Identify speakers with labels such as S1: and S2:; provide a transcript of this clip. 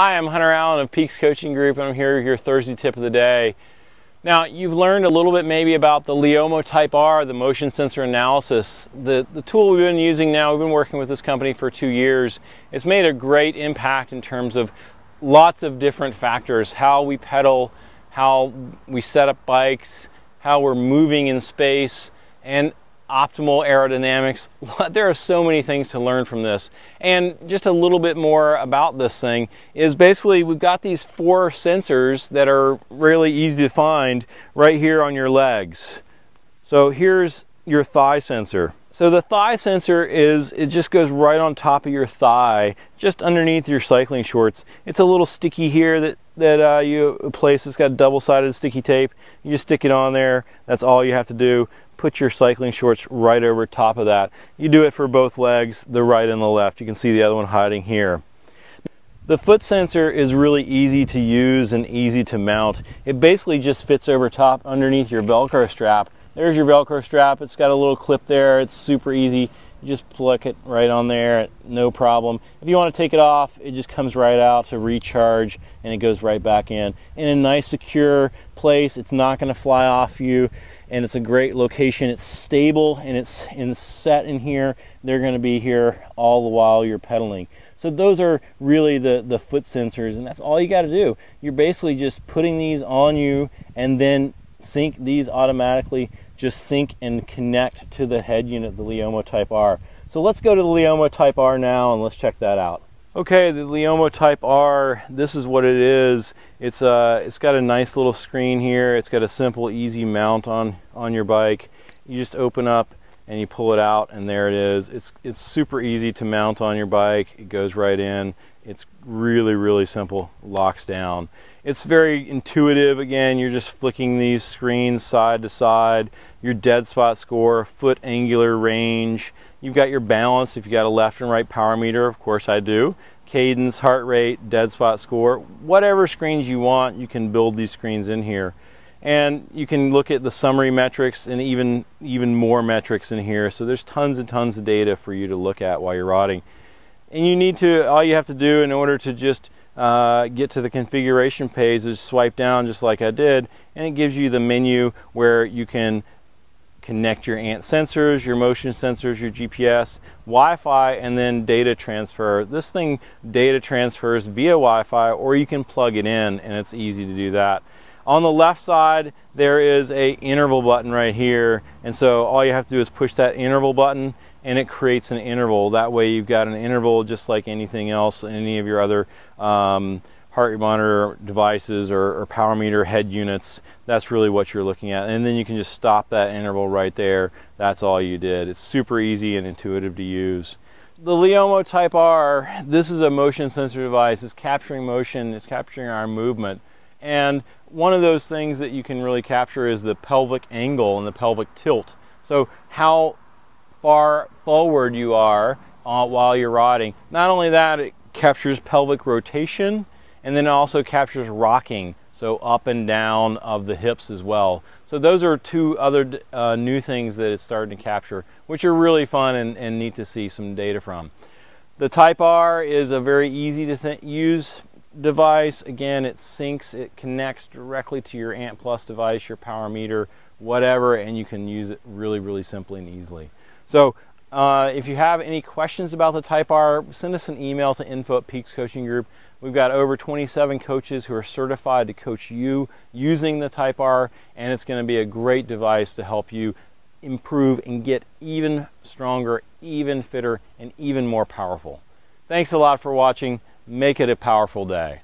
S1: Hi, I'm Hunter Allen of Peaks Coaching Group, and I'm here with your Thursday tip of the day. Now, you've learned a little bit maybe about the Leomo Type R, the motion sensor analysis. The, the tool we've been using now, we've been working with this company for two years. It's made a great impact in terms of lots of different factors, how we pedal, how we set up bikes, how we're moving in space, and optimal aerodynamics. There are so many things to learn from this. And just a little bit more about this thing is basically we've got these four sensors that are really easy to find right here on your legs. So here's your thigh sensor. So the thigh sensor is, it just goes right on top of your thigh, just underneath your cycling shorts. It's a little sticky here that, that uh, you place. It's got double-sided sticky tape. You just stick it on there. That's all you have to do put your cycling shorts right over top of that. You do it for both legs, the right and the left. You can see the other one hiding here. The foot sensor is really easy to use and easy to mount. It basically just fits over top underneath your Velcro strap. There's your Velcro strap. It's got a little clip there. It's super easy. You just pluck it right on there, no problem. If you want to take it off, it just comes right out to recharge and it goes right back in. In a nice secure place, it's not going to fly off you and it's a great location. It's stable and it's in set in here. They're going to be here all the while you're pedaling. So those are really the, the foot sensors and that's all you got to do. You're basically just putting these on you and then sync these automatically just sync and connect to the head unit, the Leomo Type R. So let's go to the Leomo Type R now and let's check that out. Okay, the Leomo Type R, this is what it is. It's, uh, it's got a nice little screen here. It's got a simple, easy mount on, on your bike. You just open up and you pull it out and there it is. It's, it's super easy to mount on your bike. It goes right in. It's really, really simple, locks down. It's very intuitive. Again, you're just flicking these screens side to side. Your dead spot score, foot angular range. You've got your balance if you got a left and right power meter, of course I do. Cadence, heart rate, dead spot score, whatever screens you want, you can build these screens in here. And you can look at the summary metrics and even, even more metrics in here. So there's tons and tons of data for you to look at while you're riding. And you need to, all you have to do in order to just uh, get to the configuration page is swipe down just like I did, and it gives you the menu where you can connect your ANT sensors, your motion sensors, your GPS, Wi-Fi, and then data transfer. This thing data transfers via Wi-Fi, or you can plug it in, and it's easy to do that. On the left side, there is a interval button right here, and so all you have to do is push that interval button, and it creates an interval. That way you've got an interval just like anything else, any of your other um, heart rate monitor devices or, or, power meter head units. That's really what you're looking at. And then you can just stop that interval right there. That's all you did. It's super easy and intuitive to use. The Leomo Type R, this is a motion sensor device. It's capturing motion, it's capturing our movement. And one of those things that you can really capture is the pelvic angle and the pelvic tilt. So how far forward you are uh, while you're riding. Not only that, it captures pelvic rotation and then it also captures rocking, so up and down of the hips as well. So those are two other uh, new things that it's starting to capture, which are really fun and, and neat to see some data from. The Type R is a very easy to use device. Again, it syncs, it connects directly to your Ant Plus device, your power meter, whatever, and you can use it really, really simply and easily. So uh, if you have any questions about the Type R, send us an email to info at Peaks Coaching Group. We've got over 27 coaches who are certified to coach you using the Type R, and it's going to be a great device to help you improve and get even stronger, even fitter, and even more powerful. Thanks a lot for watching. Make it a powerful day.